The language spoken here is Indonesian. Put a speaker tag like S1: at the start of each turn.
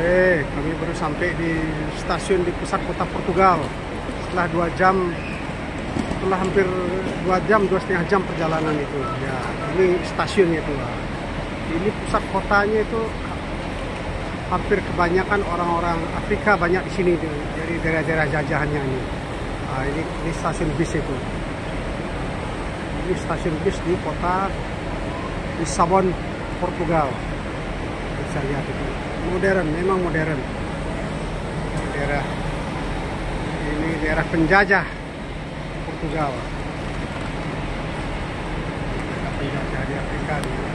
S1: Eh, kami baru sampai di stasiun di pusat kota Portugal. Setelah dua jam, setelah hampir dua jam, dua setengah jam perjalanan itu. Ya, ini stasiunnya itu. Ini pusat kotanya itu hampir kebanyakan orang-orang Afrika banyak di sini dari daerah-daerah jajahannya ini. Nah, ini, ini stasiun bis itu. Ini stasiun bis di kota Lisabon, Portugal. Bisa lihat itu modern, memang modern. Daerah ini daerah penjajah Portugal. Penjajah di Afrika. Di